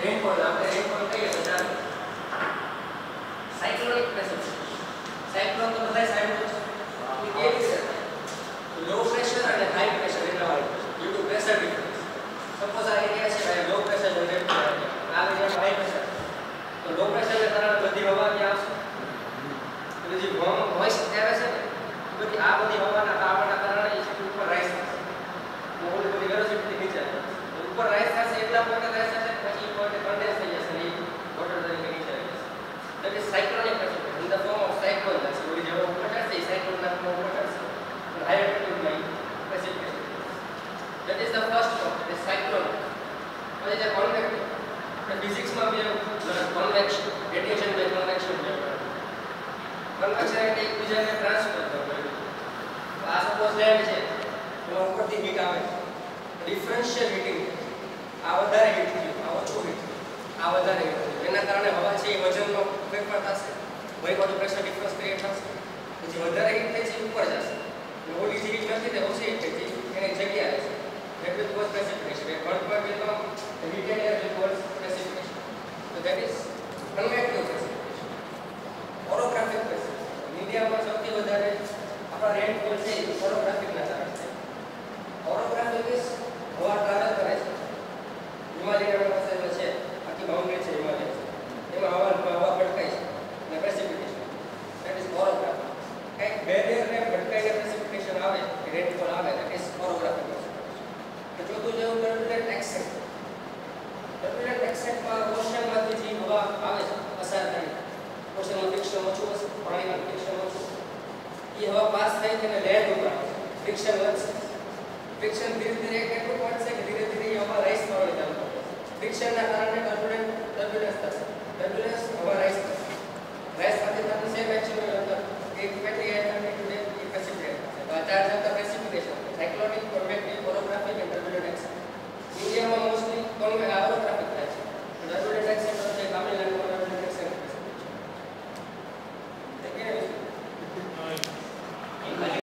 Rainfall આપણે rainfall કહીએ તો ચાલો સાયક્લોનિક પ્રેશર સાયક્લોન તો બધા સાંભળ્યું છે એ કેવી રીતે થાય લો પ્રેશર અને હાઈ પ્રેશર એના due to pressure difference suppose આ એરિયા છે ભાઈ લો પ્રેશર જનરેટ થાય છે આ એરિયા હાઈ પ્રેશર તો લો પ્રેશરને કારણે બધી હવા ક્યાં આવશે એટલે જે વોઇસ આવે છે ને એ બધી આ બધી હવાના આવવાના કારણે એ છે ઉપર રાઈઝ થશે ઓલી બધી વેલોસિટી નીચે આવે તો ઉપર રાઈઝ થશે એટલા પોઈન્ટ રાઈઝ physics માં બી convection radiation by convection convection એટલે એકબીજાને ટ્રાન્સફર કરવું આ સપોઝ લેન્ડ છે એમાં ઉપરથી હીટ આવે. ડિફરન્શિયલ હીટિંગ આ વધારે હીટ થયું, આ ઓછું હીટ આ વધારે હીટ થયું. એના કારણે હવા છે એ વજનનો ફેરફાર થશે. પાછું પ્રેશર ડિફરન્સ ક્રિએટ થશે. પછી વધારે હીટ થઈ છે ઉપર જશે. આપણા રેનફોલ છે એ orographic ના કારણે છે orographic is હવા ટ્રાવેલ કરે છે હિમાલય પાસે જે છે આખી બાઉન્ડ્રી છે હિમાલય એમાં હવા હવા ભટકાય છે અને પ્રેસિપિટેશન that is orographic કંઈક બેરિયર ને ભટકાઈને પ્રેસિપિટેશન આવે કે રેનફોલ આવે that is orographic precipitation તો ચોથું જેવું ટર્બ્યુલન્ટ એક્સેન્ટ ટર્બ્યુલન્ટ એક્સેન્ટમાં હવા પાસ થાય છે અને લેન્ડ ઉપર આવે ફ્રિક્શન વધશે ફ્રિક્શન ધીરે ધીરે કેટલું વધશે કે ધીરે ધીરે એ હવા રાઈસ થવાની ચાલુ કરશે ફ્રિક્શનના કારણે ટર્બ્યુલન્ટ ટર્બ્યુલન્સ થશે ટર્બ્યુલન્સ હવા રાઈસ થશે રાઈસ સાથે